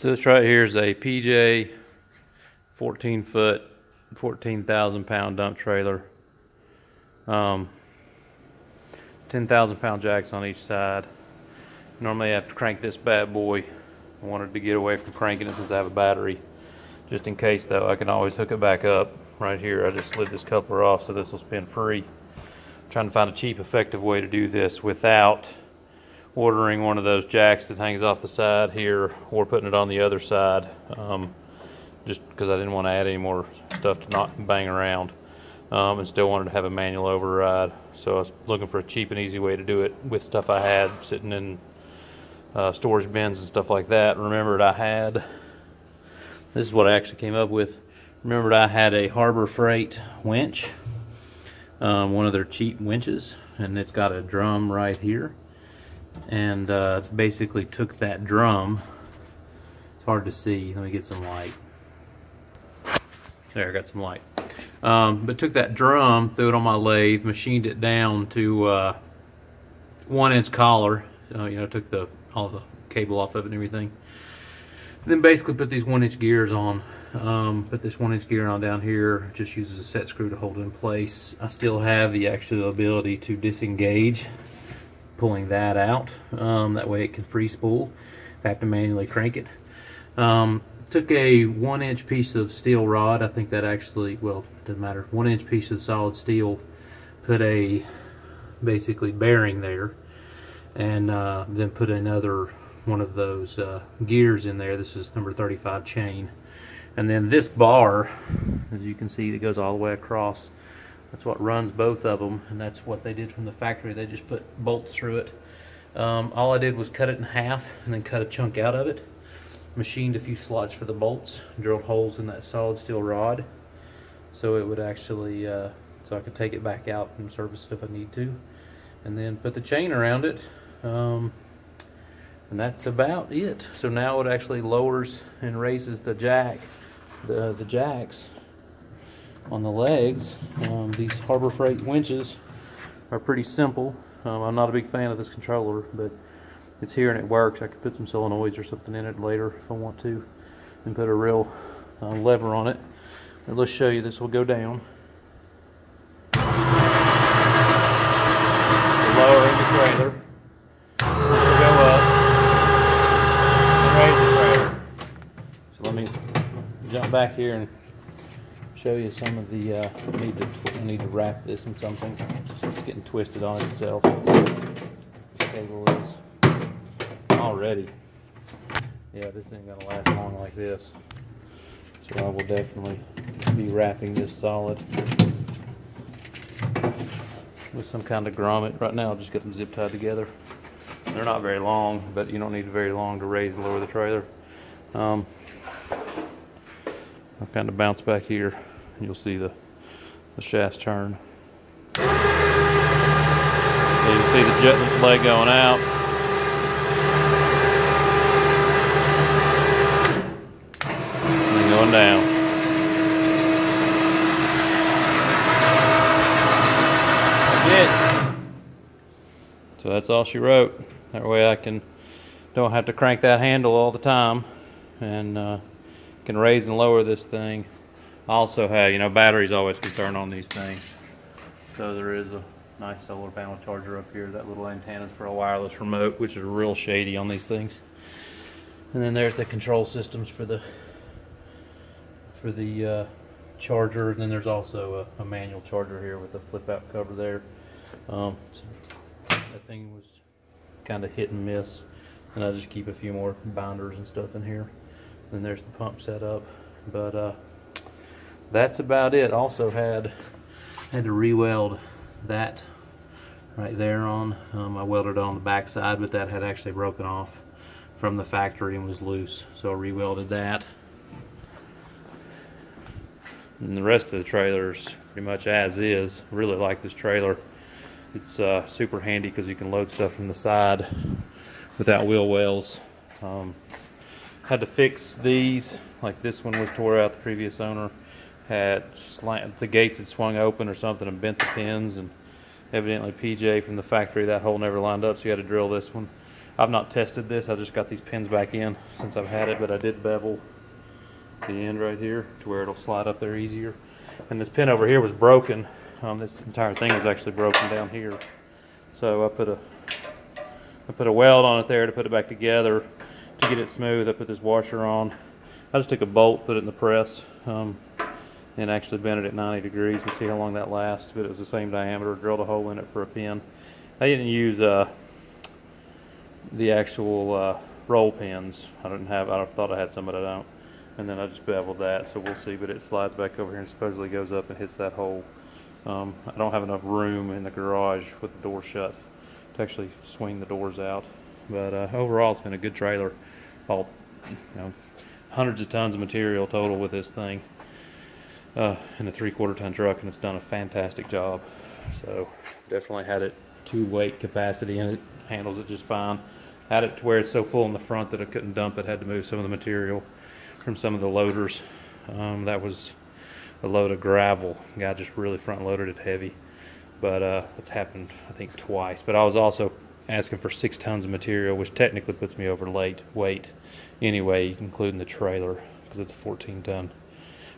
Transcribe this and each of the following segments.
So this right here is a PJ 14 foot, 14,000 pound dump trailer. Um, 10,000 pound jacks on each side. Normally I have to crank this bad boy. I wanted to get away from cranking it since I have a battery. Just in case though, I can always hook it back up. Right here, I just slid this coupler off so this will spin free. trying to find a cheap, effective way to do this without ordering one of those jacks that hangs off the side here or putting it on the other side. Um, just because I didn't want to add any more stuff to not bang around. Um, and still wanted to have a manual override. So I was looking for a cheap and easy way to do it with stuff I had sitting in uh, storage bins and stuff like that. Remembered I had, this is what I actually came up with. Remembered I had a Harbor Freight winch, um, one of their cheap winches, and it's got a drum right here. And uh, basically took that drum, it's hard to see, let me get some light. There, I got some light. Um, but took that drum, threw it on my lathe, machined it down to uh, one inch collar. Uh, you know, took the all the cable off of it and everything. then basically put these one inch gears on. Um, put this one inch gear on down here. Just uses a set screw to hold it in place. I still have the actual ability to disengage, pulling that out. Um, that way it can free spool if I have to manually crank it. Um, took a one inch piece of steel rod. I think that actually, well, it doesn't matter. One inch piece of solid steel. Put a basically bearing there and uh, then put another one of those uh, gears in there. This is number 35 chain. And then this bar, as you can see, that goes all the way across. That's what runs both of them, and that's what they did from the factory. They just put bolts through it. Um, all I did was cut it in half and then cut a chunk out of it machined a few slots for the bolts, drilled holes in that solid steel rod so it would actually, uh, so I could take it back out and service it if I need to. And then put the chain around it. Um, and that's about it. So now it actually lowers and raises the jack, the, the jacks on the legs. Um, these Harbor Freight winches are pretty simple. Um, I'm not a big fan of this controller, but it's here and it works. I could put some solenoids or something in it later if I want to and put a real uh, lever on it. And let's show you this will go down. Lowering the trailer. Go up raise the trailer. So let me jump back here and show you some of the uh, I need to I need to wrap this in something. It's getting twisted on itself. This cable is already. Yeah, this ain't gonna last long like this. So I will definitely be wrapping this solid with some kind of grommet. Right now, I'll just get them zip tied together. They're not very long, but you don't need very long to raise and lower the trailer. Um, I'll kind of bounce back here. You'll see the, the shafts turn. So you can see the jack leg going out. And going down. That's. So that's all she wrote. That way I can don't have to crank that handle all the time and uh, can raise and lower this thing. Also have, you know, batteries always concern on these things. So there is a nice solar panel charger up here. That little antenna is for a wireless remote, which is real shady on these things. And then there's the control systems for the for the uh, charger. And then there's also a, a, manual charger here with a flip out cover there. Um, so that thing was kind of hit and miss. And I just keep a few more binders and stuff in here. And there's the pump set up. But uh, that's about it. Also had had to re-weld that right there on. Um, I welded on the back side, but that had actually broken off from the factory and was loose. So I re-welded that. And the rest of the trailer's pretty much as is. Really like this trailer. It's uh, super handy because you can load stuff from the side without wheel wells. Um, had to fix these, like this one was tore out, the previous owner had the gates had swung open or something and bent the pins and evidently PJ from the factory, that hole never lined up, so you had to drill this one. I've not tested this, I just got these pins back in since I've had it, but I did bevel the end right here to where it'll slide up there easier. And this pin over here was broken. Um, this entire thing was actually broken down here. So I put a I put a weld on it there to put it back together to get it smooth. I put this washer on. I just took a bolt, put it in the press, um, and actually bent it at 90 degrees. We'll see how long that lasts, but it was the same diameter. Drilled a hole in it for a pin. I didn't use uh, the actual uh, roll pins. I didn't have, I thought I had some, but I don't. And then I just beveled that, so we'll see. But it slides back over here and supposedly goes up and hits that hole. Um, I don't have enough room in the garage with the door shut to actually swing the doors out. But uh, overall, it's been a good trailer. All, you know, hundreds of tons of material total with this thing uh, in a three-quarter ton truck, and it's done a fantastic job. So definitely had it two weight capacity, and it handles it just fine. Had it to where it's so full in the front that I couldn't dump it. Had to move some of the material from some of the loaders. Um, that was a load of gravel. Guy just really front loaded it heavy. But uh, it's happened, I think, twice. But I was also asking for six tons of material, which technically puts me over late weight anyway, including the trailer, because it's a 14 ton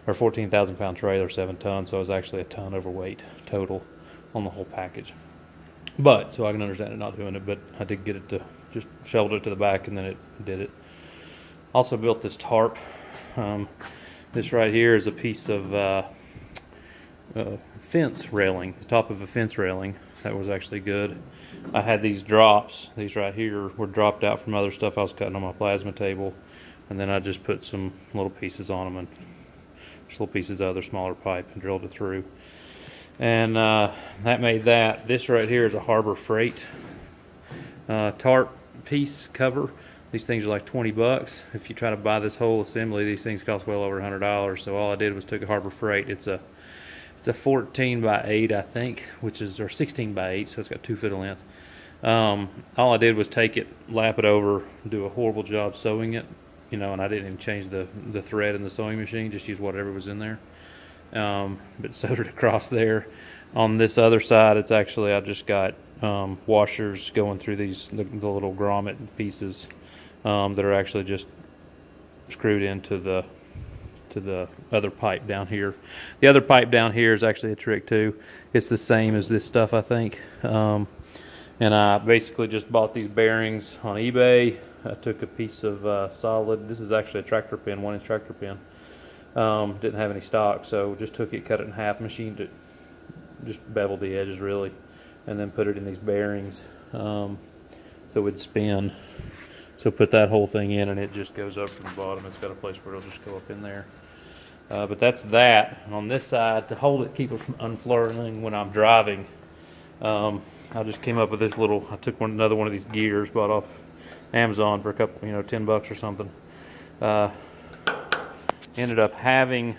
or 14,000 pound trailer, seven tons. So I was actually a ton overweight total on the whole package. But so I can understand it not doing it, but I did get it to just shoveled it to the back and then it did it. Also built this tarp. Um, this right here is a piece of uh, uh, fence railing, the top of a fence railing. That was actually good. I had these drops. These right here were dropped out from other stuff I was cutting on my plasma table. And then I just put some little pieces on them and little pieces of other smaller pipe and drilled it through. And uh, that made that. This right here is a Harbor Freight uh, tarp piece cover. These things are like 20 bucks. If you try to buy this whole assembly, these things cost well over $100. So all I did was took a Harbor Freight. It's a it's a 14 by 8, I think, which is or 16 by 8, so it's got two foot of length. Um, all I did was take it, lap it over, do a horrible job sewing it, you know, and I didn't even change the the thread in the sewing machine, just use whatever was in there. Um, but it across there. On this other side, it's actually I just got um, washers going through these the, the little grommet pieces um, that are actually just screwed into the to the other pipe down here. The other pipe down here is actually a trick too. It's the same as this stuff, I think. Um, and I basically just bought these bearings on eBay. I took a piece of uh, solid. This is actually a tractor pin, one inch tractor pin. Um, didn't have any stock, so just took it, cut it in half, machined it, just beveled the edges really, and then put it in these bearings um, so it would spin. So put that whole thing in and it just goes up from the bottom. It's got a place where it'll just go up in there. Uh, but that's that. And on this side, to hold it, keep it from unfurling when I'm driving, um, I just came up with this little, I took one another one of these gears, bought off Amazon for a couple, you know, 10 bucks or something. Uh, ended up having,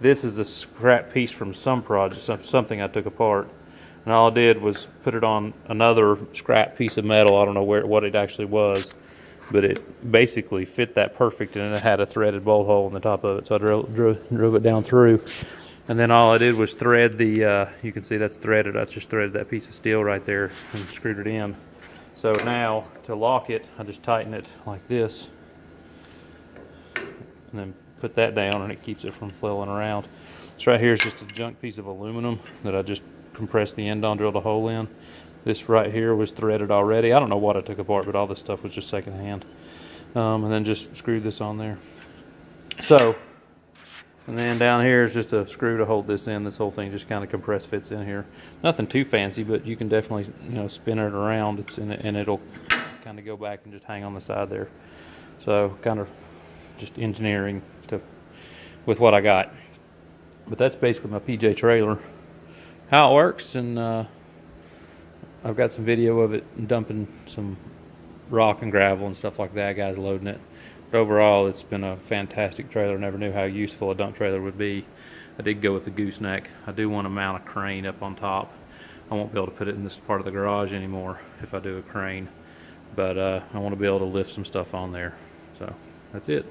this is a scrap piece from some project, something I took apart. And all I did was put it on another scrap piece of metal. I don't know where what it actually was, but it basically fit that perfect, and it had a threaded bolt hole in the top of it. So I drove, drove, drove it down through, and then all I did was thread the. Uh, you can see that's threaded. I just threaded that piece of steel right there and screwed it in. So now to lock it, I just tighten it like this, and then put that down, and it keeps it from flailing around. This right here is just a junk piece of aluminum that I just compressed the end on, drilled a hole in. This right here was threaded already. I don't know what I took apart, but all this stuff was just secondhand. Um, and then just screwed this on there. So, and then down here is just a screw to hold this in. This whole thing just kind of compress fits in here. Nothing too fancy, but you can definitely, you know, spin it around. It's in and it'll kind of go back and just hang on the side there. So, kind of just engineering to with what I got. But that's basically my PJ trailer how it works and uh, I've got some video of it dumping some rock and gravel and stuff like that guys loading it overall it's been a fantastic trailer. Never knew how useful a dump trailer would be. I did go with the gooseneck. I do want to mount a crane up on top. I won't be able to put it in this part of the garage anymore if I do a crane but uh, I want to be able to lift some stuff on there. So that's it